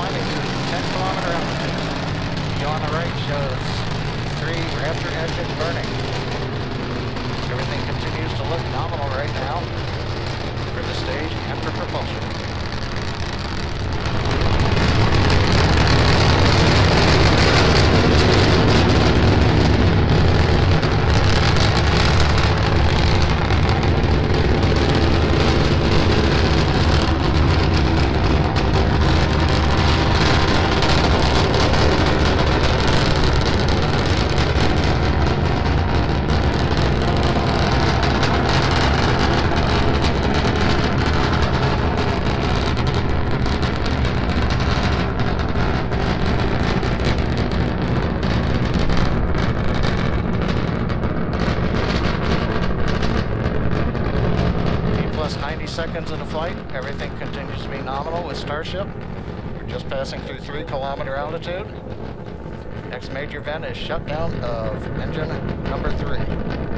climbing to 10 kilometer altitude. on the right shows three Raptor engines burning. Everything continues to look nominal right now for the stage after propulsion. Seconds into flight. Everything continues to be nominal with Starship. We're just passing through three kilometer altitude. Next major event is shutdown of engine number three.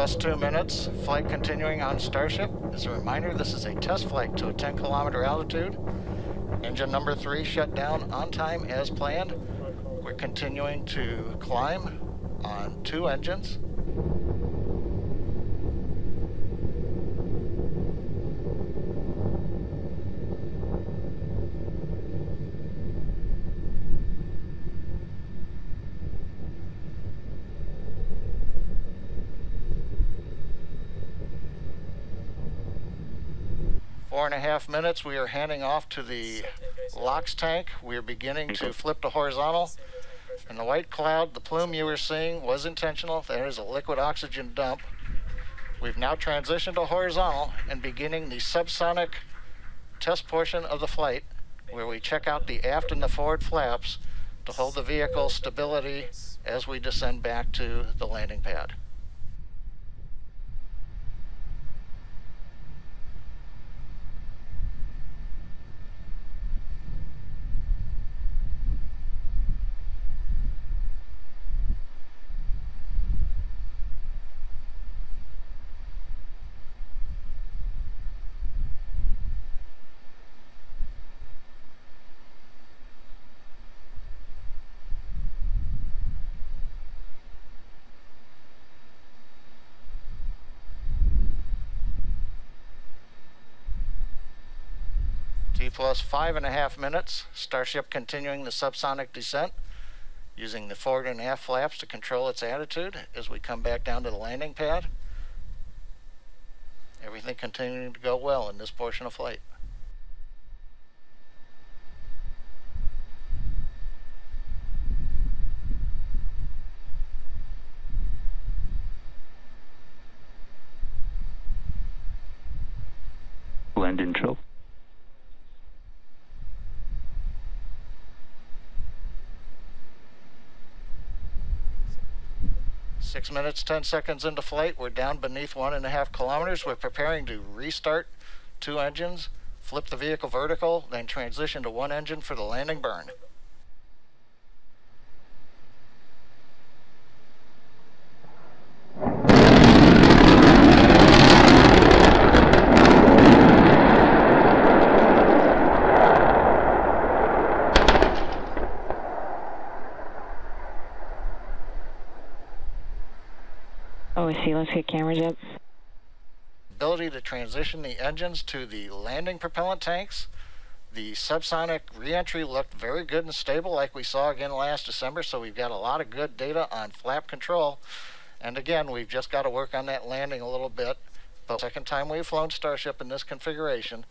Plus two minutes. Flight continuing on Starship. As a reminder, this is a test flight to a 10 kilometer altitude. Engine number three shut down on time as planned. We're continuing to climb on two engines. Four and a half minutes, we are handing off to the LOX tank. We are beginning to flip to horizontal. And the white cloud, the plume you were seeing was intentional. That is a liquid oxygen dump. We've now transitioned to horizontal and beginning the subsonic test portion of the flight where we check out the aft and the forward flaps to hold the vehicle stability as we descend back to the landing pad. Plus five and a half minutes. Starship continuing the subsonic descent using the forward and aft flaps to control its attitude as we come back down to the landing pad. Everything continuing to go well in this portion of flight. Six minutes, 10 seconds into flight. We're down beneath one and a half kilometers. We're preparing to restart two engines, flip the vehicle vertical, then transition to one engine for the landing burn. Oh, I see. Let's get cameras up. Ability to transition the engines to the landing propellant tanks The subsonic reentry looked very good and stable, like we saw again last December. So we've got a lot of good data on flap control. And again, we've just got to work on that landing a little bit. But second time we've flown Starship in this configuration,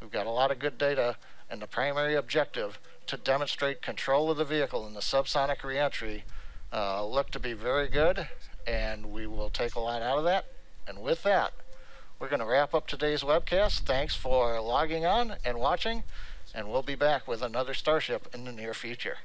we've got a lot of good data, and the primary objective to demonstrate control of the vehicle in the subsonic reentry uh, looked to be very good, and we will take a lot out of that. And with that, we're going to wrap up today's webcast. Thanks for logging on and watching, and we'll be back with another Starship in the near future.